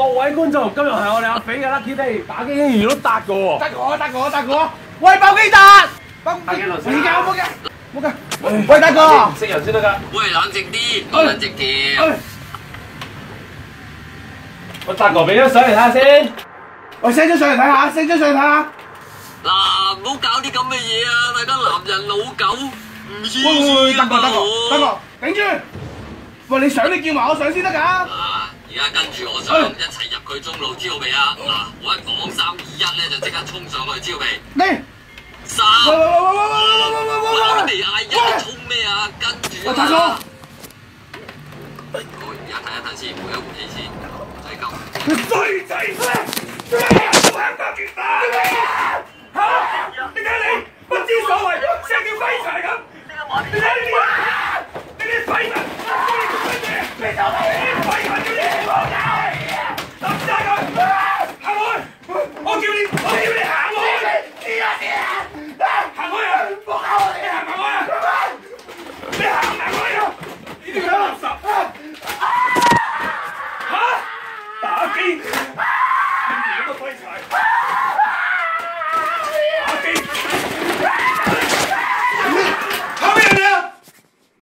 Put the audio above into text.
各位觀眾，今日係我哋阿肥嘅 lucky day，打機竟然都達嘅喎。得我，得我，得我。喂，爆機達！爆打機輪先你搞冇嘅，冇嘅。喂，大哥。唔識人先得㗎。喂，冷靜啲，講冷靜啲。我達哥俾張相嚟睇下先。喂，send 張上嚟睇下，send 張上嚟睇下。嗱，唔好搞啲咁嘅嘢啊！大家男人老狗唔黐喂喂喂，線得個，得個，得個，頂住。喂，你上你叫埋我上先得㗎。跟住我上一齊入佢中路招未啊！嗱，我一講三二一咧，就即刻衝上去招未？咩。三，喂喂喂喂喂喂喂喂喂喂喂。我哋嗌一衝咩啊？跟住喂，大哥。我而家睇一睇先，回一回氣先，唔使急。佢衰仔咩？咩啊？我香港結婚啊！嚇！點解你不知所謂，成條廢柴咁？點解你睇你啲廢物？你做乜嘢？你就係啲廢物你！啊！你们都废柴！